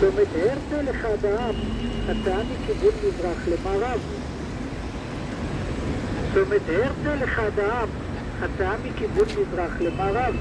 זאת אומרת, הרצל אחד העם, חצה מכיוון מזרח למערב. זאת אומרת, הרצל אחד העם, חצה מכיוון מזרח למערב.